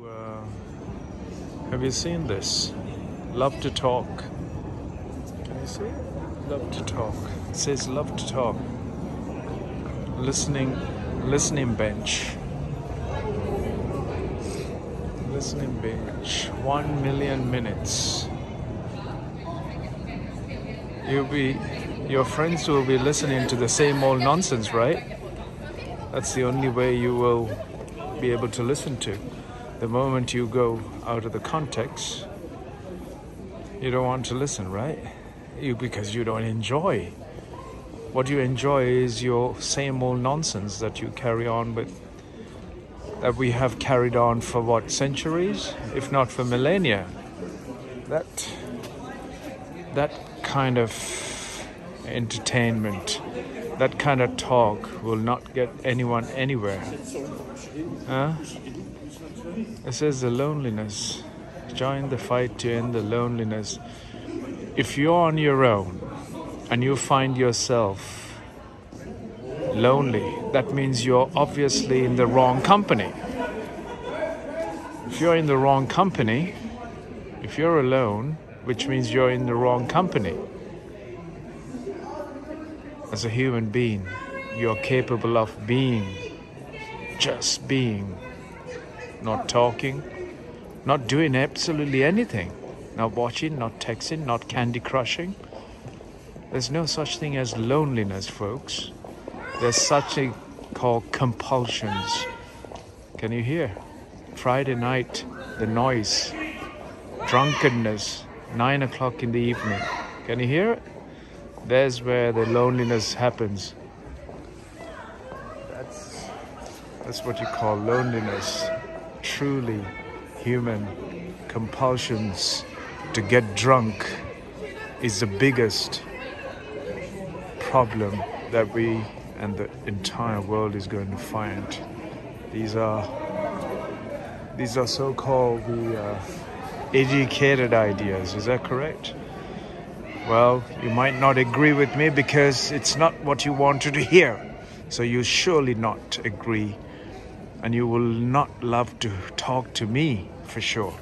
Uh, have you seen this? Love to talk. Can you see? Love to talk. It says love to talk. Listening, listening bench. Listening bench. One million minutes. You'll be, your friends will be listening to the same old nonsense, right? That's the only way you will be able to listen to. The moment you go out of the context, you don't want to listen, right? You because you don't enjoy. What you enjoy is your same old nonsense that you carry on with that we have carried on for what centuries, if not for millennia. That that kind of entertainment, that kind of talk will not get anyone anywhere. Huh? It says the loneliness. Join the fight to end the loneliness. If you're on your own and you find yourself lonely, that means you're obviously in the wrong company. If you're in the wrong company, if you're alone, which means you're in the wrong company. As a human being, you're capable of being, just being, not talking, not doing absolutely anything, not watching, not texting, not candy crushing. There's no such thing as loneliness, folks. There's such a called compulsions. Can you hear? Friday night, the noise, drunkenness, nine o'clock in the evening. Can you hear it? There's where the loneliness happens. That's that's what you call loneliness. Truly human compulsions to get drunk is the biggest problem that we and the entire world is going to find. These are these are so-called the uh, educated ideas. Is that correct? Well, you might not agree with me because it's not what you wanted to hear. So you surely not agree, and you will not love to talk to me for sure.